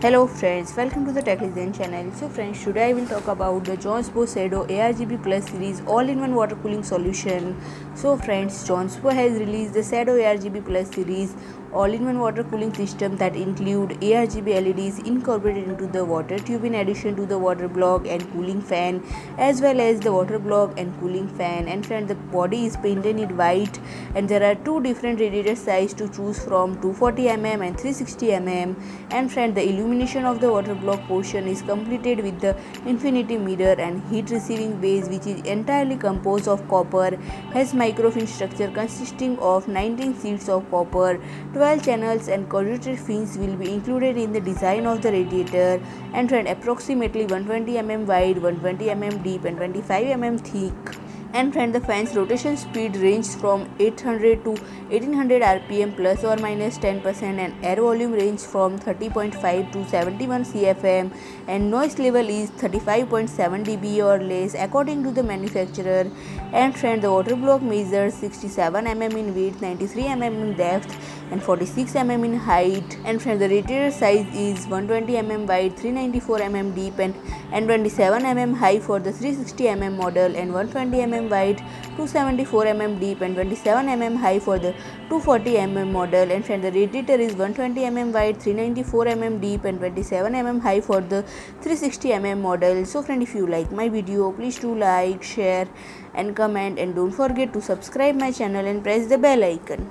Hello friends, welcome to the Tech Legend channel. So friends, today I will talk about the Jonsbo Shadow ARGB Plus series all-in-one water cooling solution. So friends, Jonsbo has released the Shadow ARGB Plus series all-in-one water cooling system that include ARGB LEDs incorporated into the water tube in addition to the water block and cooling fan as well as the water block and cooling fan. And friend the body is painted in white and there are two different radiator size to choose from 240 mm and 360 mm and friend the illumination of the water block portion is completed with the infinity mirror and heat receiving base which is entirely composed of copper has microfin structure consisting of 19 sheets of copper 12 channels and corrugated fins will be included in the design of the radiator and trend approximately 120 mm wide, 120 mm deep and 25 mm thick and friend the fan's rotation speed ranges from 800 to 1800 rpm plus or minus 10% and air volume range from 30.5 to 71 cfm and noise level is 35.7 dB or less according to the manufacturer and friend the water block measures 67 mm in width 93 mm in depth and 46 mm in height and friend the radiator size is 120 mm wide 394 mm deep and, and 27 mm high for the 360 mm model and 120 mm wide, 274 mm deep and 27 mm high for the 240 mm model and friend, the radiator is 120 mm wide, 394 mm deep and 27 mm high for the 360 mm model. So friend if you like my video please do like, share and comment and don't forget to subscribe my channel and press the bell icon.